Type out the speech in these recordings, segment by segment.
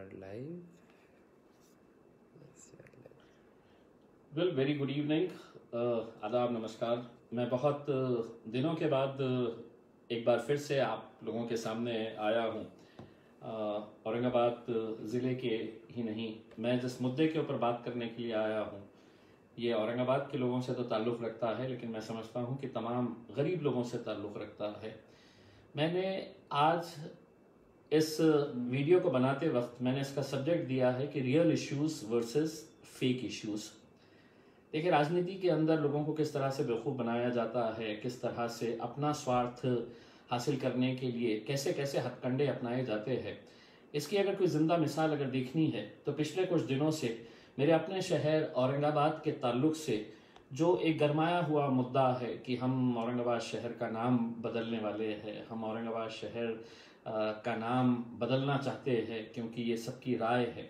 are live. Well very good evening आदाब नमस्कार। मैं बहुत uh, दिनों के बाद uh, एक बार फिर से आप लोगों के सामने आया हूँ। Uh, औरंगाबाद ज़िले के ही नहीं मैं जिस मुद्दे के ऊपर बात करने के लिए आया हूँ ये औरंगाबाद के लोगों से तो ताल्लुक़ रखता है लेकिन मैं समझता हूँ कि तमाम गरीब लोगों से ताल्लुक़ रखता है। मैंने आज इस वीडियो को बनाते वक्त मैंने इसका सब्जेक्ट दिया है कि real issues versus fake issues देखिए, राजनीति के अंदर लोगों को किस तरह से बेवकूफ़ बनाया जाता है, किस तरह से अपना स्वार्थ हासिल करने के लिए कैसे कैसे हथकंडे अपनाए जाते हैं, इसकी अगर कोई ज़िंदा मिसाल अगर देखनी है तो पिछले कुछ दिनों से मेरे अपने शहर औरंगाबाद के ताल्लुक से जो एक गरमाया हुआ मुद्दा है कि हम औरंगाबाद शहर का नाम बदलने वाले हैं, हम औरंगाबाद शहर का नाम बदलना चाहते हैं क्योंकि ये सबकी राय है।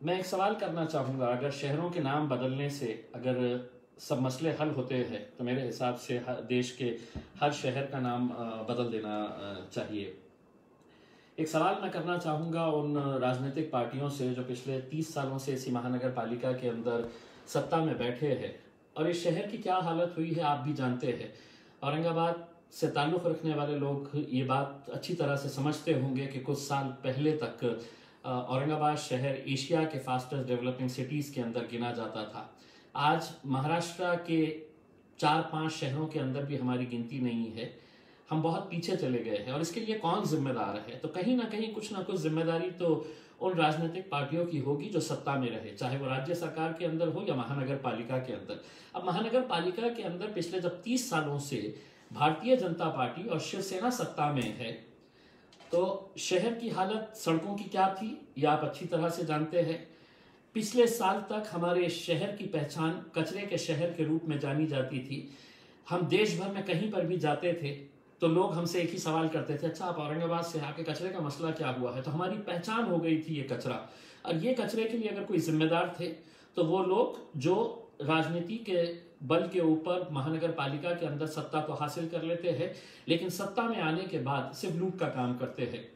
मैं एक सवाल करना चाहूँगा, अगर शहरों के नाम बदलने से अगर सब मसले हल होते हैं तो मेरे हिसाब से हर देश के हर शहर का नाम बदल देना चाहिए। एक सवाल मैं करना चाहूँगा उन राजनीतिक पार्टियों से जो पिछले तीस सालों से इसी महानगर पालिका के अंदर सत्ता में बैठे हैं। और इस शहर की क्या हालत हुई है, आप भी जानते हैं। औरंगाबाद से ताल्लुक़ रखने वाले लोग ये बात अच्छी तरह से समझते होंगे कि कुछ साल पहले तक औरंगाबाद शहर एशिया के फास्टेस्ट डेवलपिंग सिटीज़ के अंदर गिना जाता था। आज महाराष्ट्र के चार पाँच शहरों के अंदर भी हमारी गिनती नहीं है। हम बहुत पीछे चले गए हैं और इसके लिए कौन जिम्मेदार है? तो कहीं ना कहीं कुछ ना कुछ ज़िम्मेदारी तो उन राजनीतिक पार्टियों की होगी जो सत्ता में रहे, चाहे वो राज्य सरकार के अंदर हो या महानगर पालिका के अंदर। अब महानगर पालिका के अंदर पिछले जब तीस सालों से भारतीय जनता पार्टी और शिवसेना सत्ता में है तो शहर की हालत, सड़कों की क्या थी, ये आप अच्छी तरह से जानते हैं। पिछले साल तक हमारे शहर की पहचान कचरे के शहर के रूप में जानी जाती थी। हम देश भर में कहीं पर भी जाते थे तो लोग हमसे एक ही सवाल करते थे अच्छा आप औरंगाबाद से आके कचरे का मसला क्या हुआ है? तो हमारी पहचान हो गई थी ये कचरा। और ये कचरे के लिए अगर कोई जिम्मेदार थे तो वो लोग जो राजनीति के बल के ऊपर महानगर पालिका के अंदर सत्ता तो हासिल कर लेते हैं, लेकिन सत्ता में आने के बाद सिर्फ़ लूट का काम करते हैं।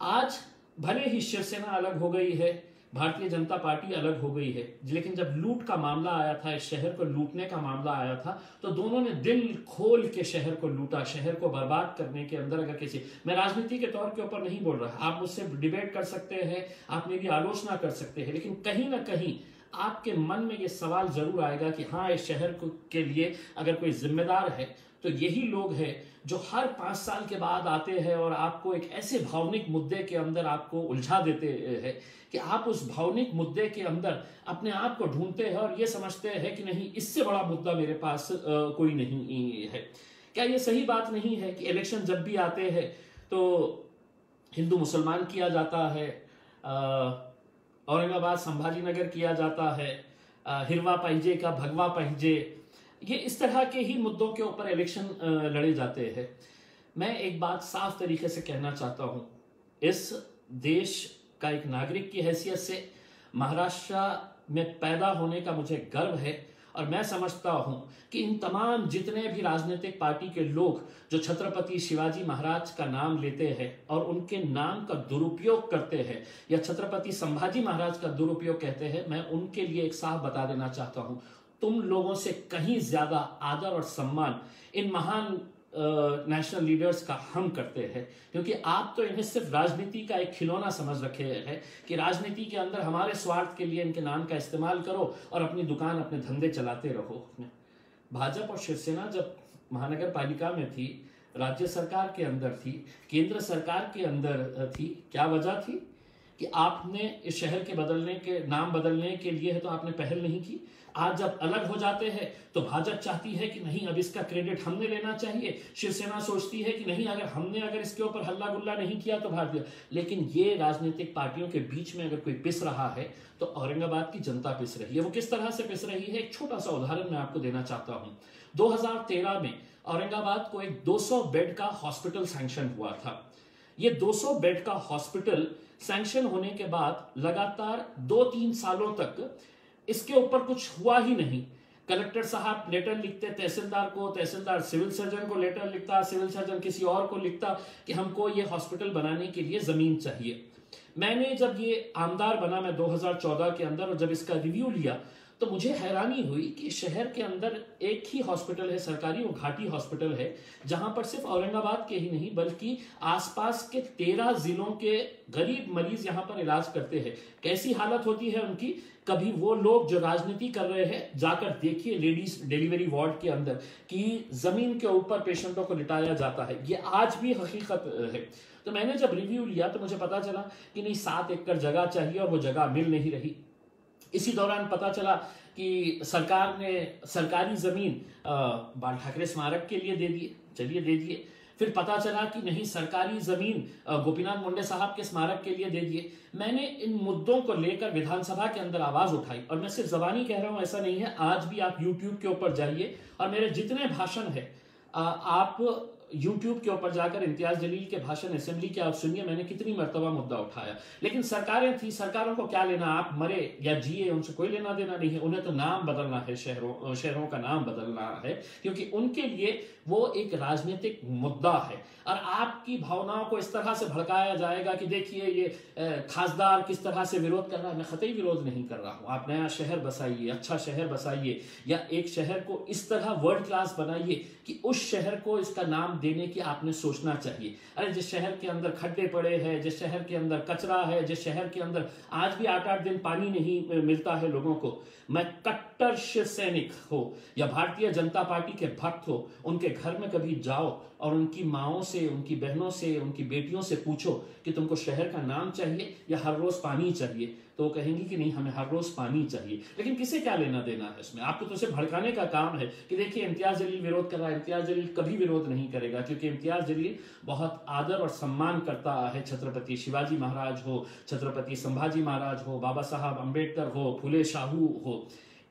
आज भले ही शिवसेना अलग हो गई है भारतीय जनता पार्टी अलग हो गई है। लेकिन जब लूट का मामला आया था, इस शहर को लूटने का मामला आया था तो दोनों ने दिल खोल के शहर को लूटा, शहर को बर्बाद करने के अंदर अगर किसी मैं राजनीति के तौर के ऊपर नहीं बोल रहा। आप मुझसे डिबेट कर सकते हैं, आप मेरी आलोचना कर सकते हैं, लेकिन कहीं ना कहीं आपके मन में ये सवाल ज़रूर आएगा कि हाँ इस शहर को के लिए अगर कोई जिम्मेदार है तो यही लोग हैं जो हर पाँच साल के बाद आते हैं और आपको एक ऐसे भावनिक मुद्दे के अंदर आपको उलझा देते हैं कि आप उस भावनिक मुद्दे के अंदर अपने आप को ढूंढते हैं और ये समझते हैं कि नहीं इससे बड़ा मुद्दा मेरे पास कोई नहीं है। क्या ये सही बात नहीं है कि इलेक्शन जब भी आते हैं तो हिंदू मुसलमान किया जाता है आ, औरंगाबाद संभाजी नगर किया जाता है हिरवा पहजे का भगवा पहजे, ये इस तरह के ही मुद्दों के ऊपर इलेक्शन लड़े जाते हैं। मैं एक बात साफ़ तरीके से कहना चाहता हूँ। इस देश का एक नागरिक की हैसियत से महाराष्ट्र में पैदा होने का मुझे गर्व है और मैं समझता हूँ कि इन तमाम जितने भी राजनीतिक पार्टी के लोग जो छत्रपति शिवाजी महाराज का नाम लेते हैं और उनके नाम का दुरुपयोग करते हैं या छत्रपति संभाजी महाराज का दुरुपयोग कहते हैं, मैं उनके लिए एक साफ़ बता देना चाहता हूँ, तुम लोगों से कहीं ज़्यादा आदर और सम्मान इन महान नेशनल लीडर्स का हम करते हैं। क्योंकि आप तो इन्हें सिर्फ़ राजनीति का एक खिलौना समझ रखे हैं कि राजनीति के अंदर हमारे स्वार्थ के लिए इनके नाम का इस्तेमाल करो और अपनी दुकान अपने धंधे चलाते रहो। भाजपा और शिवसेना जब महानगर पालिका में थी, राज्य सरकार के अंदर थी, केंद्र सरकार के अंदर थी, क्या वजह थी? कि आपने इस शहर के बदलने के, नाम बदलने के लिए है तो आपने पहल नहीं की। आज जब अलग हो जाते हैं तो भाजपा चाहती है कि नहीं, अब इसका क्रेडिट हमने लेना चाहिए। शिवसेना सोचती है कि नहीं, अगर हमने, अगर इसके ऊपर हल्ला गुल्ला नहीं किया तो भारतीय। लेकिन ये राजनीतिक पार्टियों के बीच में अगर कोई पिस रहा है तो औरंगाबाद की जनता पिस रही है। वो किस तरह से पिस रही है, एक छोटा सा उदाहरण मैं आपको देना चाहता हूँ। 2013 में औरंगाबाद को एक 200 बेड का हॉस्पिटल सैंक्शन हुआ था। ये 200 बेड का हॉस्पिटल सैंक्शन होने के बाद लगातार दो तीन सालों तक इसके ऊपर कुछ हुआ ही नहीं। कलेक्टर साहब लेटर लिखते, तहसीलदार को, तहसीलदार सिविल सर्जन को लेटर लिखता, सिविल सर्जन किसी और को लिखता कि हमको ये हॉस्पिटल बनाने के लिए ज़मीन चाहिए। मैंने जब ये आमदार बना मैं 2014 के अंदर और जब इसका रिव्यू लिया तो मुझे हैरानी हुई कि शहर के अंदर एक ही हॉस्पिटल है, सरकारी वो घाटी हॉस्पिटल है, जहाँ पर सिर्फ़ औरंगाबाद के ही नहीं, बल्कि आसपास के तेरह जिलों के गरीब मरीज़ यहाँ पर इलाज करते हैं। कैसी हालत होती है उनकी? कभी वो लोग जो राजनीति कर रहे हैं, जाकर देखिए लेडीज़ डिलीवरी वार्ड के अंदर कि ज़मीन के ऊपर पेशेंटों को लिटाया जाता है। ये आज भी हकीकत है। तो मैंने जब रिव्यू लिया तो मुझे पता चला कि नहीं, सात एकड़ जगह चाहिए और वो जगह मिल नहीं रही। इसी दौरान पता चला कि सरकार ने, सरकारी ज़मीन बाल ठाकरे स्मारक के लिए दे दिए, चलिए दे दिए। फिर पता चला कि नहीं, सरकारी ज़मीन गोपीनाथ मुंडे साहब के स्मारक के लिए दे दिए। मैंने इन मुद्दों को लेकर विधानसभा के अंदर आवाज़ उठाई और मैं सिर्फ़ जबानी कह रहा हूँ, ऐसा नहीं है। आज भी आप यूट्यूब के ऊपर जाइए और मेरे जितने भाषण है आप यूट्यूब के ऊपर जाकर इम्तियाज़ जलील के भाषण असेंबली के आप सुनिए मैंने कितनी मरतबा मुद्दा उठाया। लेकिन सरकारें थी, सरकारों को क्या लेना? आप मरे या जिए, उनसे कोई लेना देना नहीं है। उन्हें तो नाम बदलना है, शहरों शहरों का नाम बदलना है, क्योंकि उनके लिए वो एक राजनीतिक मुद्दा है। और आपकी भावनाओं को इस तरह से भड़काया जाएगा कि देखिए ये खासदार किस तरह से विरोध कर रहा है। मैं खतई विरोध नहीं कर रहा हूँ। आप नया शहर बसाइए अच्छा शहर बसाइए, या एक शहर को इस तरह वर्ल्ड क्लास बनाइए कि उस शहर को इसका नाम देने की आपने सोचना चाहिए। अरे, जिस शहर के अंदर खड्डे पड़े हैं, जिस शहर के अंदर कचरा है, जिस शहर के अंदर आज भी आठ आठ दिन पानी नहीं मिलता है लोगों को मैं कट्टर शिव सैनिक हो, या भारतीय जनता पार्टी के भक्त हो। उनके घर में कभी जाओ और उनकी माओ से, उनकी बहनों से, उनकी बेटियों से पूछो कि तुमको शहर का नाम चाहिए या हर रोज पानी चाहिए। तो वो कहेंगी कि नहीं, हमें हर रोज पानी चाहिए। लेकिन किसे क्या लेना देना है इसमें? आपको तो उसे भड़काने का काम है कि देखिए, इम्तियाज़ जलील विरोध कर रहा है। इम्तियाज़ जलील कभी विरोध नहीं करेगा, क्योंकि इम्तियाज़ जलील बहुत आदर और सम्मान करता है। छत्रपति शिवाजी महाराज हो, छत्रपति संभाजी महाराज हो, बाबा साहब अंबेडकर हो, फुले शाहू हो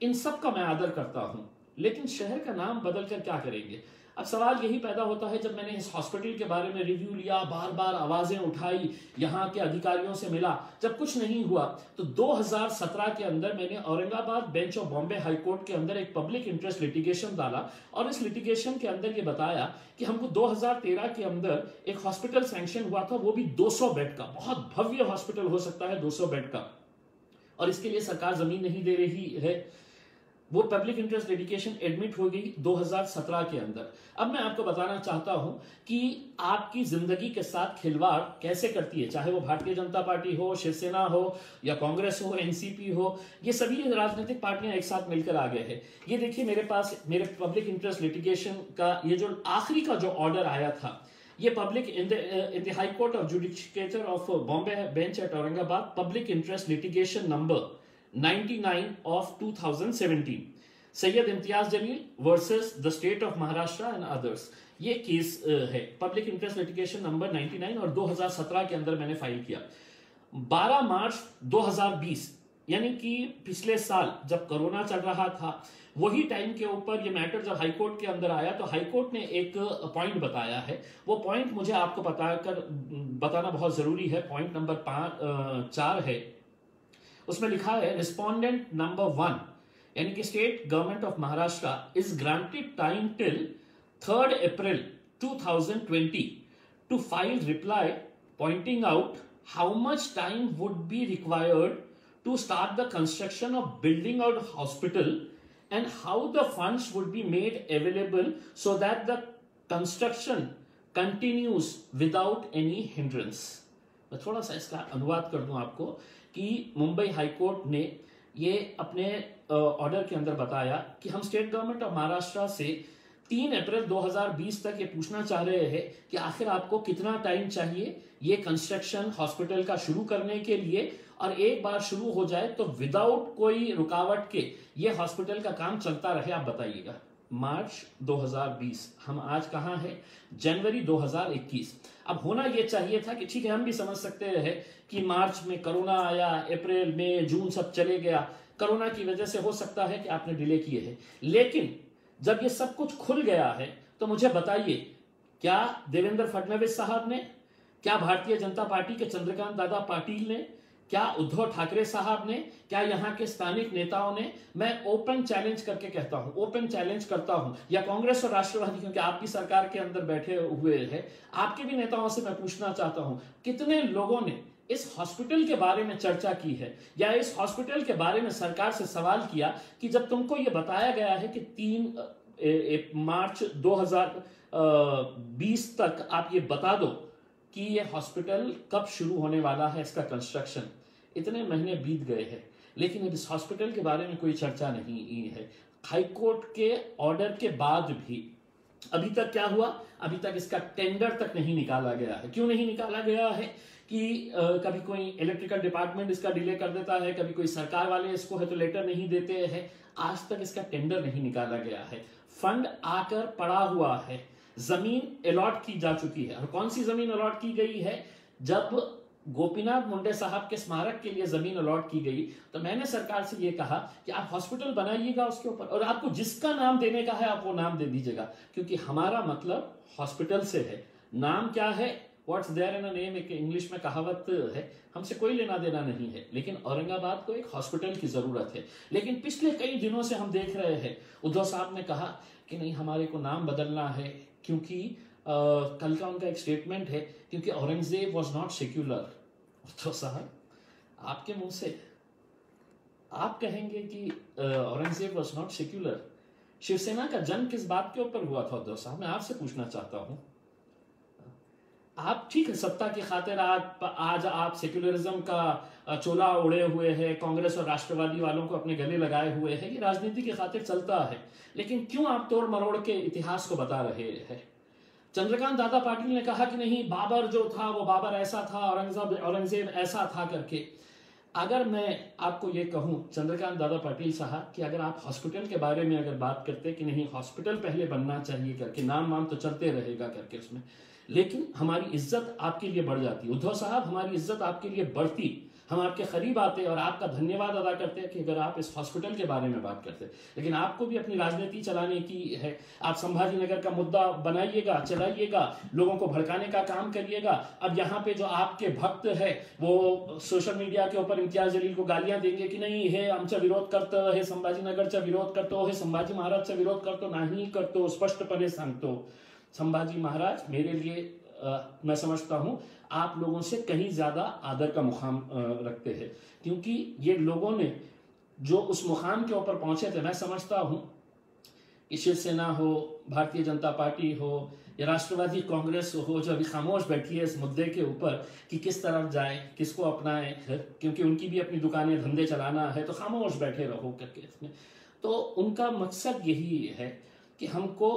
इन सब का मैं आदर करता हूँ। लेकिन शहर का नाम बदल कर क्या करेंगे? अब सवाल यही पैदा होता है, जब मैंने इस हॉस्पिटल के बारे में रिव्यू लिया बार बार आवाज़ें उठाई, यहाँ के अधिकारियों से मिला, जब कुछ नहीं हुआ तो 2017 के अंदर मैंने Aurangabad bench of Bombay high court के अंदर एक पब्लिक इंटरेस्ट लिटिगेशन डाला और इस लिटिगेशन के अंदर ये बताया कि हमको 2013 के अंदर एक हॉस्पिटल सैंक्शन हुआ था, वो भी 200 बेड का, बहुत भव्य हॉस्पिटल हो सकता है 200 बेड का। और इसके लिए सरकार ज़मीन नहीं दे रही है। वो पब्लिक इंटरेस्ट डेडिकेशन एडमिट हो गई 2017 के अंदर। अब मैं आपको बताना चाहता हूँ कि आपकी ज़िंदगी के साथ खिलवाड़ कैसे करती है? चाहे वो भारतीय जनता पार्टी हो, शिवसेना हो, या कांग्रेस हो, एनसीपी हो, ये सभी राजनीतिक पार्टियाँ एक साथ मिलकर आ गए हैं। ये देखिए मेरे पास, मेरे पब्लिक इंटरेस्ट लिटिगेशन का, ये जो आखिरी का जो ऑर्डर आया था ये public in high court of judicature of Bombay bench at Aurangabad public interest litigation number 99 of 2017 Syed Imtiyaz Jaleel versus the state of Maharashtra and others ये केस है। पब्लिक इंटरेस्ट लिटिगेशन नंबर 99 और 2017 के अंदर मैंने file किया। 12 मार्च 2020 यानी कि पिछले साल जब कोरोना चल रहा था, वही टाइम के ऊपर ये मैटर जब हाईकोर्ट के अंदर आया तो हाईकोर्ट ने एक पॉइंट बताया है। वो पॉइंट मुझे आपको बताकर, बताना बहुत ज़रूरी है। पॉइंट नंबर पाँच चार है। उसमें लिखा है रिस्पॉन्डेंट नंबर वन यानी कि state government of Maharashtra is granted time till third April 2020 to file reply pointing out how much time would be required to start the construction of building out hospital and how the funds would be made available so that the construction continues without any hindrance मैं थोड़ा सा इसका अनुवाद कर दूँ आपको कि Mumbai high court ने ये अपने ऑर्डर के अंदर बताया कि हम स्टेट गवर्नमेंट ऑफ़ महाराष्ट्र से तीन अप्रैल 2020 तक ये पूछना चाह रहे हैं कि आखिर आपको कितना टाइम चाहिए ये कंस्ट्रक्शन हॉस्पिटल का शुरू करने के लिए? और एक बार शुरू हो जाए तो विदाउट कोई रुकावट के ये हॉस्पिटल का काम चलता रहे, आप बताइएगा। मार्च 2020 हम आज कहा है? जनवरी 2021 अब होना यह चाहिए था कि ठीक है, हम भी समझ सकते हैं कि मार्च में कोरोना आया, अप्रैल, मई, जून सब चले गया। कोरोना की वजह से हो सकता है कि आपने डिले किए हैं। लेकिन जब ये सब कुछ खुल गया है तो मुझे बताइए, क्या देवेंद्र फडणवीस साहब ने, क्या भारतीय जनता पार्टी के चंद्रकांत दादा पाटिल ने, क्या उद्धव ठाकरे साहब ने, क्या यहाँ के स्थानिक नेताओं ने, मैं ओपन चैलेंज करके कहता हूँ, ओपन चैलेंज करता हूँ, या कांग्रेस और राष्ट्रवादी, क्योंकि आपकी सरकार के अंदर बैठे हुए हैं, आपके भी नेताओं से मैं पूछना चाहता हूँ, कितने लोगों ने इस हॉस्पिटल के बारे में चर्चा की है या इस हॉस्पिटल के बारे में सरकार से सवाल किया कि जब तुमको यह बताया गया है कि तीन ए, ए, मार्च 2020 तक आप ये बता दो कि ये हॉस्पिटल कब शुरू होने वाला है इसका कंस्ट्रक्शन। इतने महीने बीत गए हैं लेकिन अब इस हॉस्पिटल के बारे में कोई चर्चा नहीं है। हाईकोर्ट के ऑर्डर के बाद भी अभी तक क्या हुआ? अभी तक इसका टेंडर तक नहीं निकाला गया है। क्यों नहीं निकाला गया है? कि कभी कोई इलेक्ट्रिकल डिपार्टमेंट इसका डिले कर देता है, कभी कोई सरकार वाले इसको है तो लेटर नहीं देते हैं। आज तक इसका टेंडर नहीं निकाला गया है। फंड आकर पड़ा हुआ है। ज़मीन अलॉट की जा चुकी है। और कौन सी ज़मीन अलॉट की गई है? जब गोपीनाथ मुंडे साहब के स्मारक के लिए ज़मीन अलॉट की गई तो मैंने सरकार से यह कहा कि आप हॉस्पिटल बनाइएगा उसके ऊपर। और आपको जिसका नाम देने का है, आप वो नाम दे दीजिएगा। क्योंकि हमारा मतलब हॉस्पिटल से है। नाम क्या है? व्हाट्स देयर इन नेम एक इंग्लिश में कहावत है, हमसे कोई लेना देना नहीं है। लेकिन औरंगाबाद को एक हॉस्पिटल की ज़रूरत है। लेकिन पिछले कई दिनों से हम देख रहे हैं, उद्धव साहब ने कहा कि नहीं, हमारे को नाम बदलना है, क्योंकि कल का उनका एक स्टेटमेंट है, क्योंकि Aurangzeb was not secular Uddhav Sahab, आपके मुँह से, आप कहेंगे कि Aurangzeb was not secular Shiv Sena का जन्म किस बात के ऊपर हुआ था उद्धव साहब? मैं आपसे पूछना चाहता हूँ। आप ठीक है, सत्ता की खातिर आज आज आप सेक्युलरिज्म का चोला उड़े हुए हैं, कांग्रेस और राष्ट्रवादी वालों को अपने गले लगाए हुए हैं, ये राजनीति की खातिर चलता है। लेकिन क्यों आप तोड़ मरोड़ के इतिहास को बता रहे हैं? चंद्रकांत दादा पाटिल ने कहा कि नहीं, बाबर जो था, वो बाबर ऐसा था, औरंगज़ेब औरंगज़ेब ऐसा था करके। अगर मैं आपको ये कहूँ, चंद्रकांत दादा पाटिल साहब, कि अगर आप हॉस्पिटल के बारे में अगर बात करते कि नहीं, हॉस्पिटल पहले बनना चाहिए करके, नाम वाम तो चलते रहेगा करके उसमें लेकिन हमारी इज़्ज़त आपके लिए बढ़ जाती उद्धव साहब, हमारी इज़्ज़त आपके लिए बढ़ती। हम आपके करीब आते और आपका धन्यवाद अदा करते हैं कि अगर आप इस हॉस्पिटल के बारे में बात करते लेकिन आपको भी अपनी राजनीति चलाने की है। आप संभाजी नगर का मुद्दा बनाइएगा, चलाइएगा, लोगों को भड़काने का काम करिएगा। अब यहाँ पे जो आपके भक्त है, वो सोशल मीडिया के ऊपर इम्तियाज़ जलील को गालियाँ देंगे कि नहीं, हे आमचा विरोध करतो हे संभाजीनगरचा विरोध करतो हे संभाजी महाराजचा विरोध करतो नाही करतो स्पष्टपणे सांगतो संभाजी महाराज मेरे लिए आ, मैं समझता हूँ आप लोगों से कहीं ज़्यादा आदर का मुकाम रखते हैं। क्योंकि ये लोगों ने जो उस मुकाम के ऊपर पहुँचे थे मैं समझता हूँ कि शिवसेना हो भारतीय जनता पार्टी हो या राष्ट्रवादी कांग्रेस हो जो अभी खामोश बैठी है इस मुद्दे के ऊपर कि किस तरफ़ जाए किसको अपनाए क्योंकि उनकी भी अपनी दुकानें धंधे चलाना है तो खामोश बैठे रहो करके इसमें। तो उनका मकसद यही है कि हमको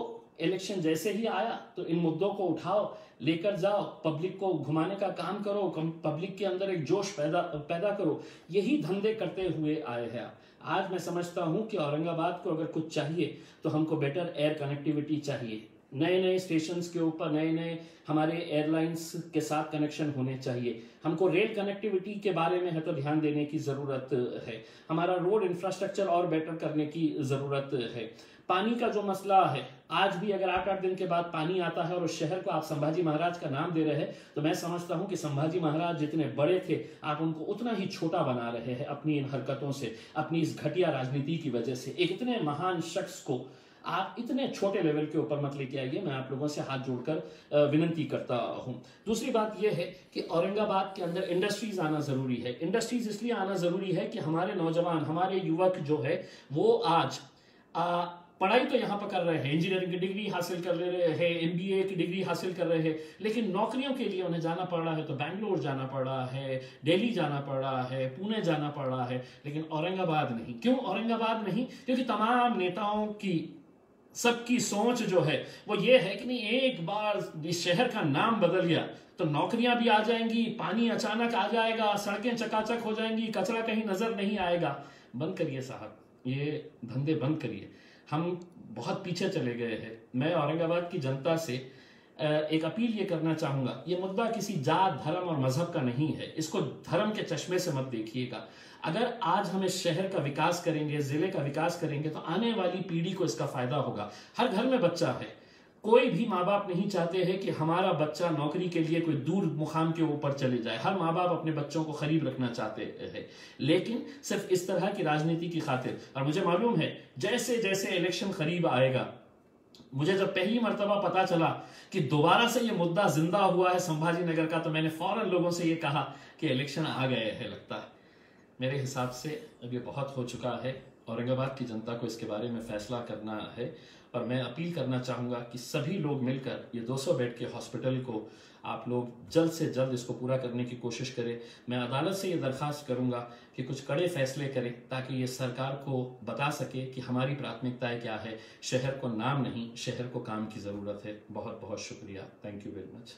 इलेक्शन जैसे ही आया तो इन मुद्दों को उठाओ, लेकर जाओ, पब्लिक को घुमाने का काम करो पब्लिक के अंदर एक जोश पैदा पैदा करो। यही धंधे करते हुए आए हैं आज मैं समझता हूँ कि औरंगाबाद को अगर कुछ चाहिए तो हमको बेटर एयर कनेक्टिविटी चाहिए। नए नए स्टेशन के ऊपर नए नए हमारे एयरलाइंस के साथ कनेक्शन होने चाहिए। हमको रेल कनेक्टिविटी के बारे में है तो ध्यान देने की ज़रूरत है। हमारा रोड इंफ्रास्ट्रक्चर और बेटर करने की ज़रूरत है। पानी का जो मसला है आज भी अगर आठ आठ दिन के बाद पानी आता है और उस शहर को आप संभाजी महाराज का नाम दे रहे हैं तो मैं समझता हूँ कि संभाजी महाराज जितने बड़े थे, आप उनको उतना ही छोटा बना रहे हैं अपनी इन हरकतों से, अपनी इस घटिया राजनीति की वजह से। एक इतने महान शख्स को आप इतने छोटे लेवल के ऊपर मत लेके आइए, मैं आप लोगों से हाथ जोड़कर विनंती करता हूँ। दूसरी बात यह है कि औरंगाबाद के अंदर इंडस्ट्रीज़ आना ज़रूरी है। इंडस्ट्रीज़ इसलिए आना ज़रूरी है कि हमारे नौजवान, हमारे युवक जो है, वो आज पढ़ाई तो यहाँ पर कर रहे हैं इंजीनियरिंग की डिग्री हासिल कर रहे हैं एमबीए की डिग्री हासिल कर रहे हैं, लेकिन नौकरियों के लिए उन्हें जाना पड़ रहा है तो बैंगलोर जाना पड़ रहा है दिल्ली जाना पड़ रहा है पुणे जाना पड़ रहा है, लेकिन औरंगाबाद नहीं। क्यों औरंगाबाद नहीं? क्योंकि तमाम नेताओं की, सबकी सोच जो है, वो ये है कि नहीं, एक बार इस शहर का नाम बदल गया तो नौकरियाँ भी आ जाएँगी, पानी अचानक आ जाएगा, सड़कें चकाचक हो जाएँगी, कचरा कहीं नज़र नहीं आएगा। बंद करिए साहब, ये धंधे बंद करिए। हम बहुत पीछे चले गए हैं। मैं औरंगाबाद की जनता से एक अपील ये करना चाहूँगा, ये मुद्दा किसी जात, धर्म और मज़हब का नहीं है। इसको धर्म के चश्मे से मत देखिएगा। अगर आज हम इस शहर का विकास करेंगे, ज़िले का विकास करेंगे तो आने वाली पीढ़ी को इसका फ़ायदा होगा। हर घर में बच्चा है। कोई भी माँ बाप नहीं चाहते हैं कि हमारा बच्चा नौकरी के लिए कोई दूर मुकाम के ऊपर चले जाए। हर माँ बाप अपने बच्चों को करीब रखना चाहते हैं। लेकिन सिर्फ़ इस तरह की राजनीति की खातिर। और मुझे मालूम है जैसे जैसे इलेक्शन करीब आएगा, मुझे जब पहली मरतबा पता चला कि दोबारा से ये मुद्दा ज़िंदा हुआ है संभाजी नगर का तो मैंने फ़ौरन लोगों से ये कहा कि इलेक्शन आ गए है लगता है। मेरे हिसाब से अब ये बहुत हो चुका है। औरंगाबाद की जनता को इसके बारे में फैसला करना है और मैं अपील करना चाहूँगा कि सभी लोग मिलकर ये 200 बेड के हॉस्पिटल को आप लोग जल्द से जल्द इसको पूरा करने की कोशिश करें। मैं अदालत से ये दरखास्त करूँगा कि कुछ कड़े फैसले करें ताकि ये सरकार को बता सके कि हमारी प्राथमिकताएँ क्या है। शहर को नाम नहीं, शहर को काम की ज़रूरत है। बहुत बहुत शुक्रिया। Thank you very much